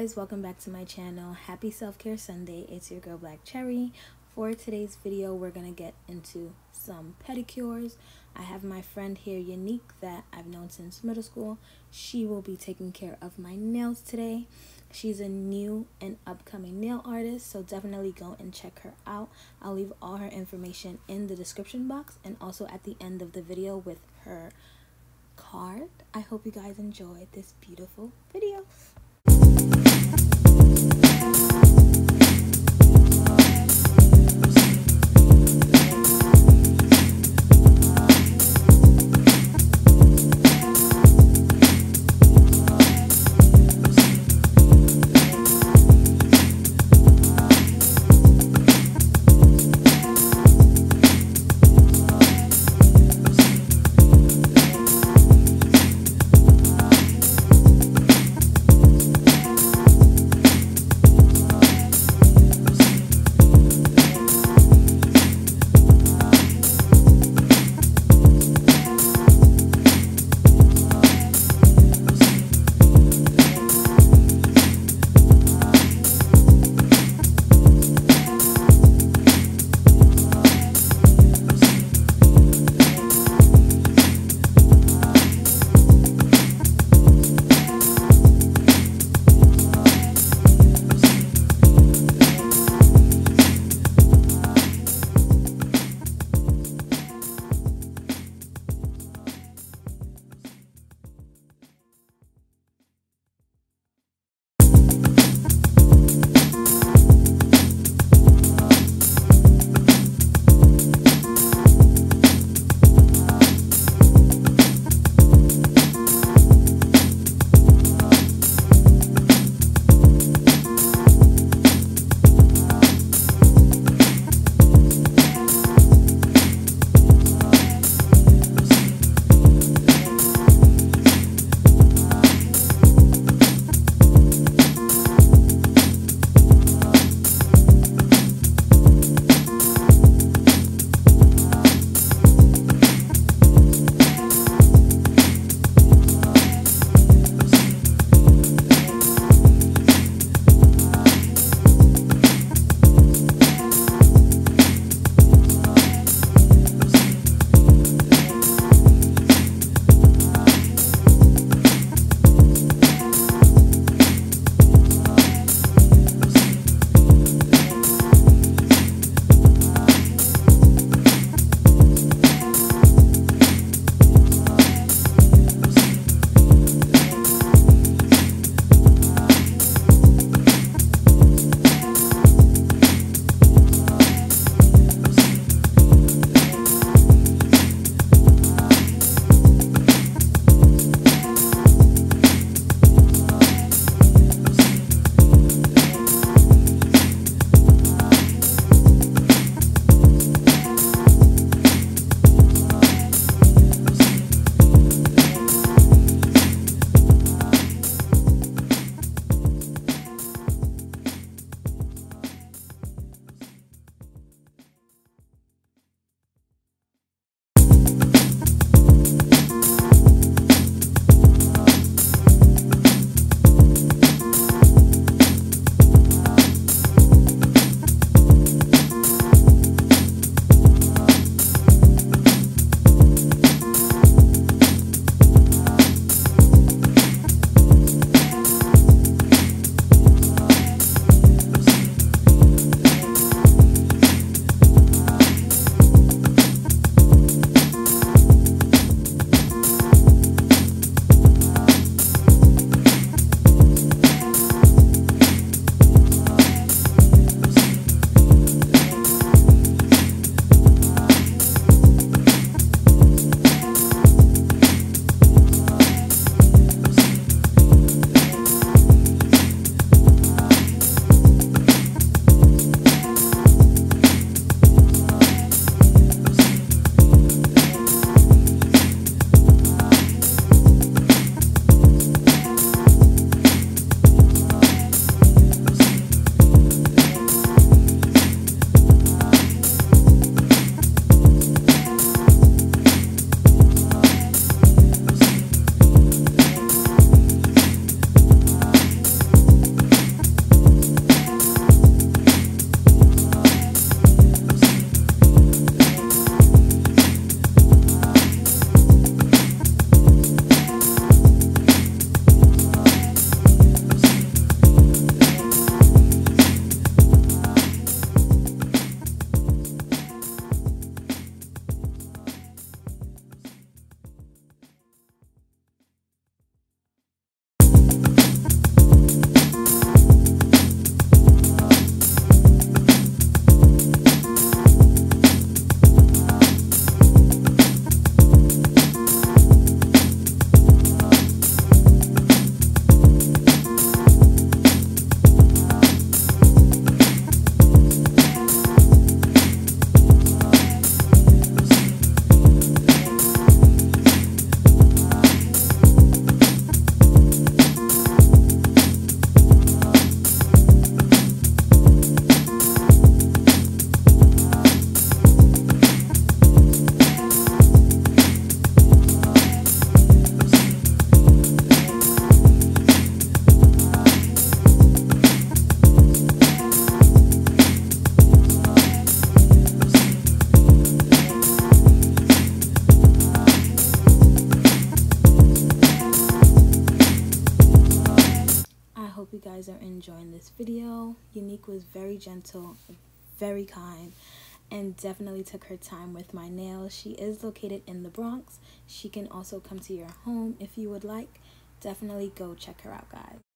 guys welcome back to my channel. Happy self-care sunday. It's your girl black cherry. For today's video we're gonna get into some pedicures. I have my friend here unique that i've known since middle school. She will be taking care of my nails today. She's a new and upcoming nail artist so definitely go and check her out. I'll leave all her information in the description box and also at the end of the video with her card. I hope you guys enjoyed this beautiful video Unique was very gentle, very kind, and definitely took her time with my nails. She is located in the Bronx. She can also come to your home if you would like. Definitely go check her out, guys.